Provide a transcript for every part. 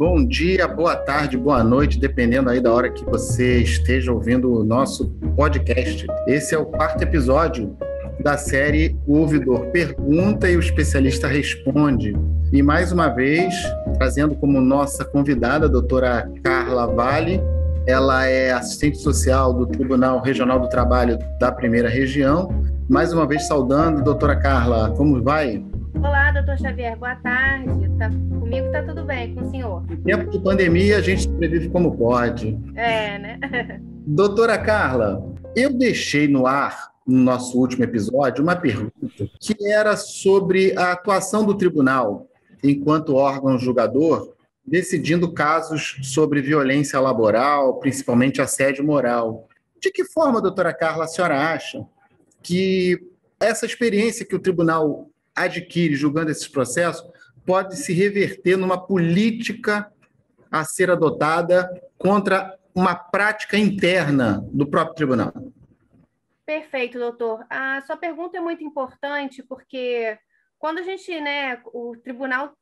bom dia, boa tarde, boa noite, dependendo aí da hora que você esteja ouvindo o nosso podcast. Esse é o quarto episódio da série O Ouvidor Pergunta e o Especialista Responde. E mais uma vez, trazendo como nossa convidada a doutora Carla Vale, ela é assistente social do Tribunal Regional do Trabalho da Primeira Região. Mais uma vez saudando, doutora Carla, como vai? Olá, doutor Xavier, boa tarde. Tá, comigo está tudo bem, com o senhor? Em tempo de pandemia, a gente sobrevive como pode. É, né? Doutora Carla, eu deixei no ar, no nosso último episódio, uma pergunta que era sobre a atuação do tribunal enquanto órgão julgador, decidindo casos sobre violência laboral, principalmente assédio moral. De que forma, doutora Carla, a senhora acha que essa experiência que o tribunal adquire julgando esses processos pode se reverter numa política a ser adotada contra uma prática interna do próprio tribunal. Perfeito, doutor. A sua pergunta é muito importante porque quando a gente, né, o tribunal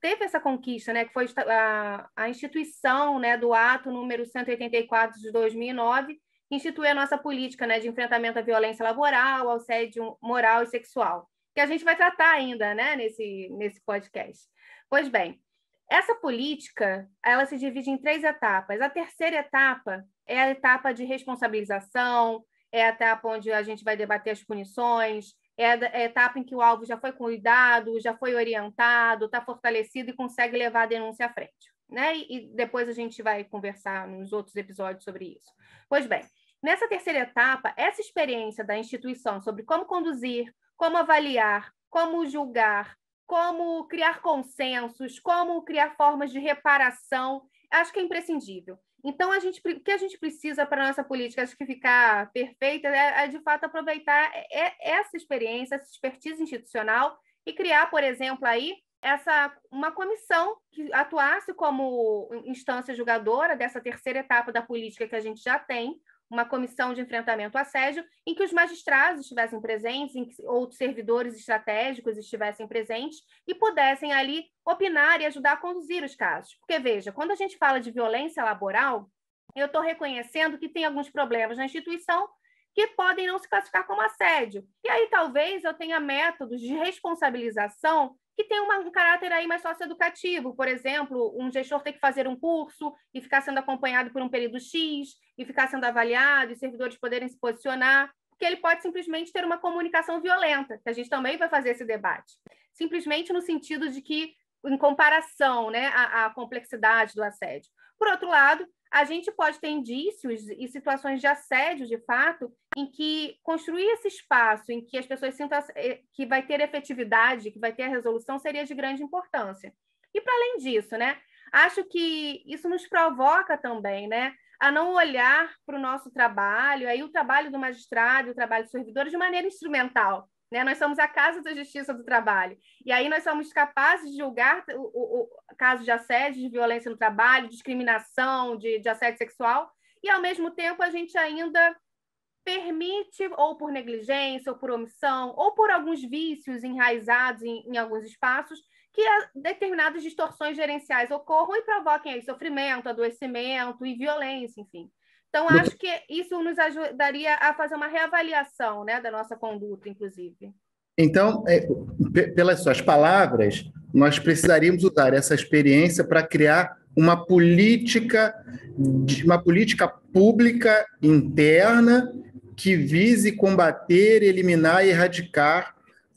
teve essa conquista, né, que foi a, a instituição, né, do ato número 184 de 2009, que institui a nossa política, né, de enfrentamento à violência laboral, ao assédio moral e sexual que a gente vai tratar ainda, né, nesse, nesse podcast. Pois bem, essa política, ela se divide em três etapas. A terceira etapa é a etapa de responsabilização, é a etapa onde a gente vai debater as punições, é a etapa em que o alvo já foi cuidado, já foi orientado, está fortalecido e consegue levar a denúncia à frente. Né? E depois a gente vai conversar nos outros episódios sobre isso. Pois bem, nessa terceira etapa, essa experiência da instituição sobre como conduzir, como avaliar, como julgar, como criar consensos, como criar formas de reparação, acho que é imprescindível. Então, a gente, o que a gente precisa para a nossa política acho que ficar perfeita é, é, de fato, aproveitar essa experiência, essa expertise institucional e criar, por exemplo, aí essa uma comissão que atuasse como instância julgadora dessa terceira etapa da política que a gente já tem, uma comissão de enfrentamento ao assédio, em que os magistrados estivessem presentes, em que outros servidores estratégicos estivessem presentes e pudessem ali opinar e ajudar a conduzir os casos. Porque, veja, quando a gente fala de violência laboral, eu estou reconhecendo que tem alguns problemas na instituição que podem não se classificar como assédio. E aí talvez eu tenha métodos de responsabilização que tem uma, um caráter aí mais socioeducativo. Por exemplo, um gestor tem que fazer um curso e ficar sendo acompanhado por um período X e ficar sendo avaliado e servidores poderem se posicionar, porque ele pode simplesmente ter uma comunicação violenta, que a gente também vai fazer esse debate. Simplesmente no sentido de que, em comparação né, à, à complexidade do assédio. Por outro lado, a gente pode ter indícios e situações de assédio, de fato, em que construir esse espaço em que as pessoas sintam eh, que vai ter efetividade, que vai ter a resolução, seria de grande importância. E para além disso, né, acho que isso nos provoca também, né, a não olhar para o nosso trabalho, aí o trabalho do magistrado, o trabalho do servidor de maneira instrumental, né? Nós somos a Casa da Justiça do Trabalho. E aí nós somos capazes de julgar o, o, o caso de assédio, de violência no trabalho, discriminação, de, de assédio sexual, e ao mesmo tempo a gente ainda permite, ou por negligência, ou por omissão, ou por alguns vícios enraizados em, em alguns espaços, que determinadas distorções gerenciais ocorram e provoquem aí sofrimento, adoecimento e violência, enfim. Então, acho que isso nos ajudaria a fazer uma reavaliação né, da nossa conduta, inclusive. Então, é, pelas suas palavras, nós precisaríamos usar essa experiência para criar uma política, uma política pública interna que vise combater, eliminar e erradicar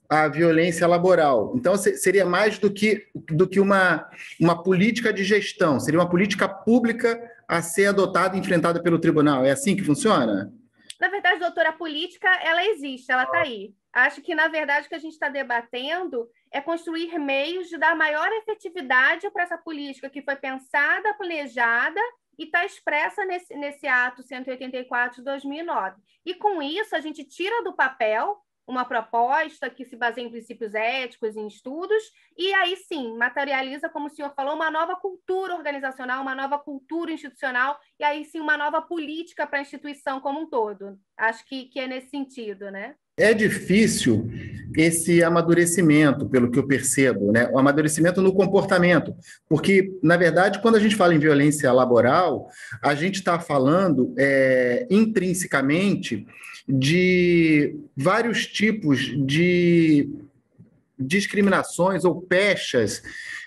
a violência laboral. Então, seria mais do que, do que uma, uma política de gestão, seria uma política pública a ser adotada e enfrentada pelo tribunal. É assim que funciona? Na verdade, doutora, a política, ela existe, ela está aí. Acho que, na verdade, o que a gente está debatendo é construir meios de dar maior efetividade para essa política que foi pensada, planejada e está expressa nesse, nesse ato 184 de 2009. E, com isso, a gente tira do papel uma proposta que se baseia em princípios éticos, em estudos, e aí sim materializa, como o senhor falou, uma nova cultura organizacional, uma nova cultura institucional, e aí sim uma nova política para a instituição como um todo. Acho que, que é nesse sentido, né? É difícil esse amadurecimento, pelo que eu percebo, né? o amadurecimento no comportamento. Porque, na verdade, quando a gente fala em violência laboral, a gente está falando é, intrinsecamente de vários tipos de discriminações ou pechas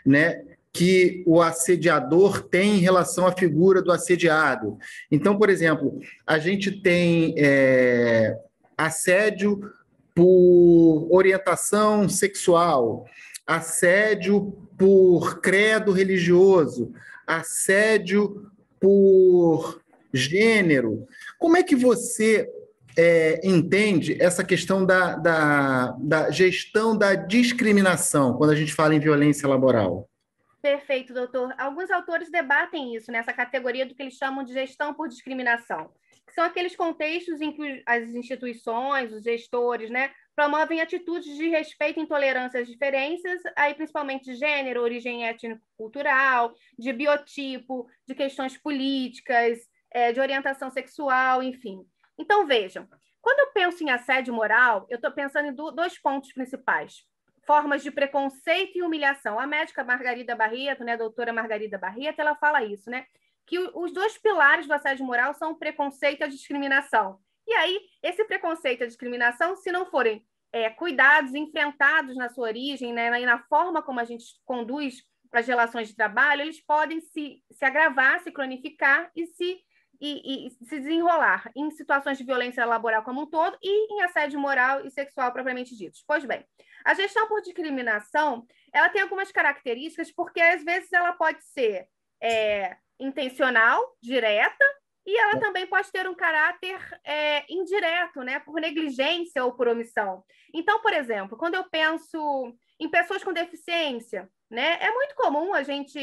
né, que o assediador tem em relação à figura do assediado. Então, por exemplo, a gente tem é, assédio por orientação sexual, assédio por credo religioso, assédio por gênero. Como é que você é, entende essa questão da, da, da gestão da discriminação quando a gente fala em violência laboral? Perfeito, doutor. Alguns autores debatem isso, nessa categoria do que eles chamam de gestão por discriminação são aqueles contextos em que as instituições, os gestores, né, promovem atitudes de respeito e intolerância às diferenças, aí principalmente de gênero, origem étnico-cultural, de biotipo, de questões políticas, é, de orientação sexual, enfim. Então, vejam, quando eu penso em assédio moral, eu estou pensando em dois pontos principais. Formas de preconceito e humilhação. A médica Margarida Barreto, né, a doutora Margarida Barreto, ela fala isso, né? que os dois pilares do assédio moral são o preconceito e a discriminação. E aí, esse preconceito e a discriminação, se não forem é, cuidados, enfrentados na sua origem, né, e na forma como a gente conduz as relações de trabalho, eles podem se, se agravar, se cronificar e se, e, e se desenrolar em situações de violência laboral como um todo e em assédio moral e sexual propriamente ditos. Pois bem, a gestão por discriminação, ela tem algumas características, porque às vezes ela pode ser é, intencional, direta, e ela também pode ter um caráter é, indireto, né, por negligência ou por omissão. Então, por exemplo, quando eu penso em pessoas com deficiência, né, é muito comum a gente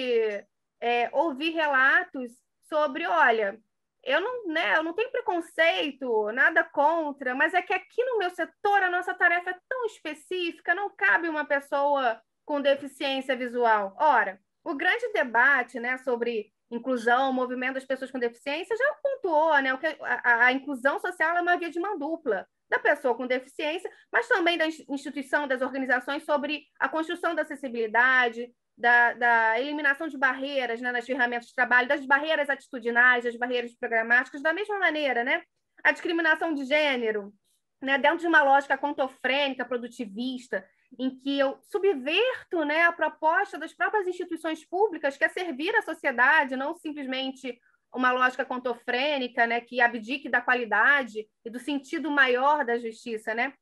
é, ouvir relatos sobre, olha, eu não, né, eu não tenho preconceito, nada contra, mas é que aqui no meu setor a nossa tarefa é tão específica, não cabe uma pessoa com deficiência visual. Ora, o grande debate, né, sobre inclusão, movimento das pessoas com deficiência, já pontuou né, que a, a, inclusão social é uma via de mão dupla da pessoa com deficiência, mas também da instituição, das organizações sobre a construção da acessibilidade, da, da eliminação de barreiras né, nas ferramentas de trabalho, das barreiras atitudinais, das barreiras programáticas, da mesma maneira, né? A discriminação de gênero, né, dentro de uma lógica contofrênica, produtivista, em que eu subverto né, a proposta das próprias instituições públicas, que é servir a sociedade, não simplesmente uma lógica contofrênica, né, que abdique da qualidade e do sentido maior da justiça, né?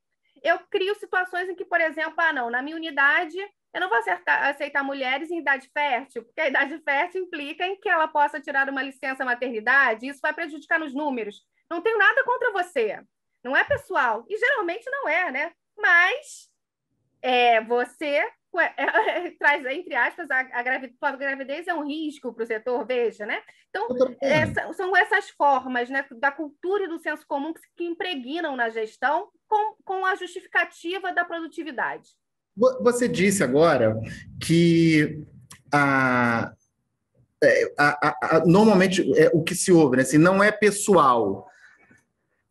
Eu crio situações em que, por exemplo, ah, não, na minha unidade eu não vou aceitar, aceitar mulheres em idade fértil, porque a idade fértil implica em que ela possa tirar uma licença maternidade, isso vai prejudicar nos números. Não tenho nada contra você, não é pessoal, e geralmente não é, né? Mas é, você é, traz, entre aspas, a, a, gravidez, a gravidez é um risco para o setor, veja, né? Então, essa, são essas formas né, da cultura e do senso comum que, que impregnam na gestão com, com a justificativa da produtividade. Você disse agora que a, é, a, a, normalmente é, o que se ouve, né, assim, não é pessoal.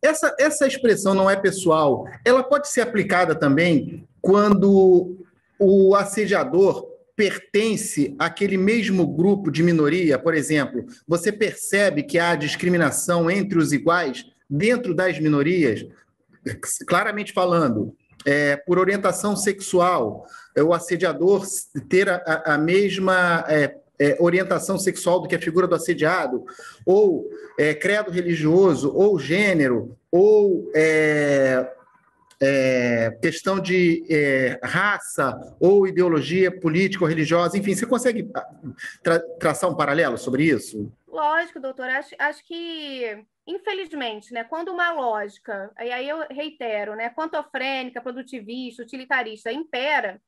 Essa, essa expressão não é pessoal, ela pode ser aplicada também quando o assediador pertence àquele mesmo grupo de minoria, por exemplo, você percebe que há discriminação entre os iguais dentro das minorias, claramente falando, é, por orientação sexual, é, o assediador ter a, a mesma é, é, orientação sexual do que a figura do assediado, ou é, credo religioso, ou gênero, ou é, questão de raça ou ideologia política ou religiosa, enfim, você consegue ah, tra traçar um paralelo sobre isso? Lógico, doutor. Acho, acho que, infelizmente, né, quando uma lógica, e aí eu reitero, né, quantofrênica, produtivista, utilitarista impera,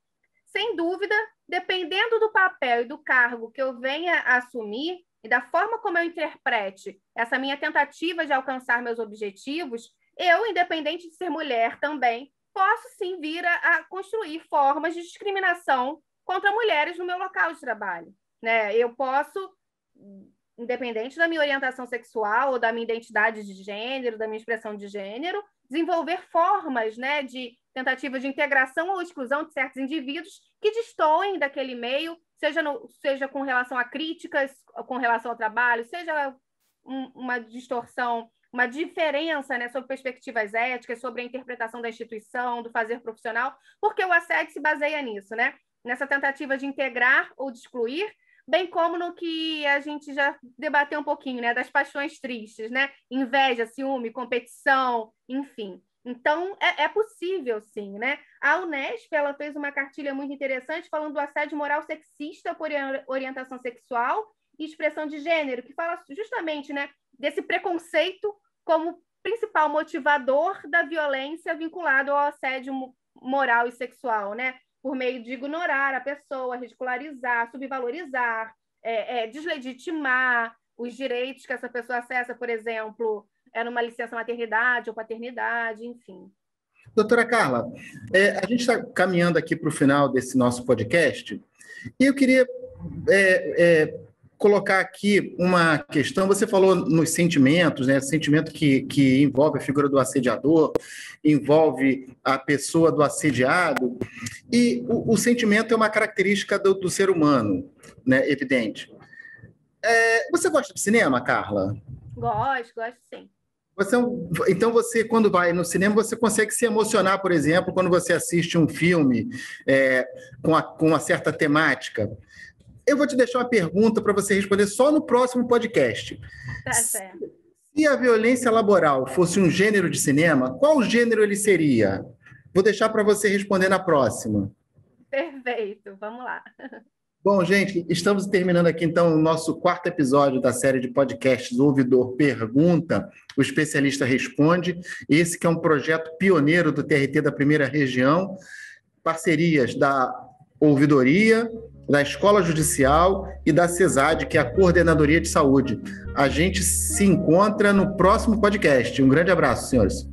sem dúvida, dependendo do papel e do cargo que eu venha a assumir e da forma como eu interprete essa minha tentativa de alcançar meus objetivos, eu, independente de ser mulher também, posso sim vir a, a construir formas de discriminação contra mulheres no meu local de trabalho. Né? Eu posso, independente da minha orientação sexual ou da minha identidade de gênero, da minha expressão de gênero, desenvolver formas né, de tentativa de integração ou exclusão de certos indivíduos que destoem daquele meio, seja, no, seja com relação a críticas, com relação ao trabalho, seja um, uma distorção, uma diferença né, sobre perspectivas éticas, sobre a interpretação da instituição, do fazer profissional, porque o assédio se baseia nisso, né? nessa tentativa de integrar ou de excluir, bem como no que a gente já debateu um pouquinho, né, das paixões tristes, né, inveja, ciúme, competição, enfim. Então, é, é, possível, sim, né? A Unesp, ela fez uma cartilha muito interessante falando do assédio moral sexista por orientação sexual e expressão de gênero, que fala justamente, né, desse preconceito como principal motivador da violência vinculado ao assédio moral e sexual, né? Por meio de ignorar a pessoa, ridicularizar, subvalorizar, é, é, deslegitimar os direitos que essa pessoa acessa, por exemplo, é numa licença maternidade ou paternidade, enfim. Doutora Carla, é, a gente está caminhando aqui para o final desse nosso podcast e eu queria é, é, colocar aqui uma questão. Você falou nos sentimentos, né? Sentimento que, que envolve a figura do assediador, envolve a pessoa do assediado, e o, o sentimento é uma característica do, do ser humano, né? Evidente. É, você gosta de cinema, Carla? Gosto, gosto sim. Você, é então, você, quando vai no cinema, você consegue se emocionar, por exemplo, quando você assiste um filme é, com, a, com uma certa temática. Eu vou te deixar uma pergunta para você responder só no próximo podcast. Tá certo. Se a violência laboral fosse um gênero de cinema, qual gênero ele seria? Vou deixar para você responder na próxima. Perfeito, vamos lá. Bom, gente, estamos terminando aqui então o nosso quarto episódio da série de podcasts O Ouvidor Pergunta, o especialista responde. Esse que é um projeto pioneiro do TRT da primeira região, parcerias da Ouvidoria, da Escola Judicial e da CESAD, que é a Coordenadoria de Saúde. A gente se encontra no próximo podcast. Um grande abraço, senhores.